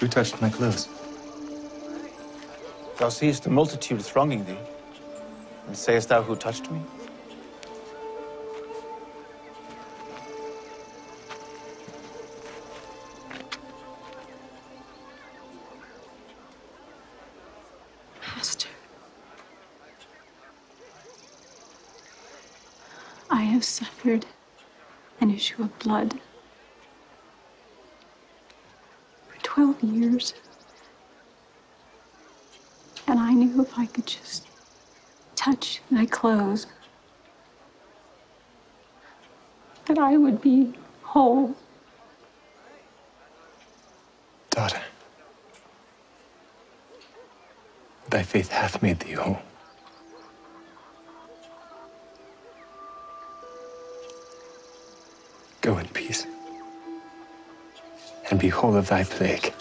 Who touched my clothes? Thou seest the multitude thronging thee, and sayest thou who touched me? Master. I have suffered an issue of blood 12 years. And I knew if I could just touch thy clothes, that I would be whole. Daughter, thy faith hath made thee whole. Go in peace, and be whole of thy plague.